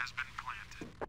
has been planted.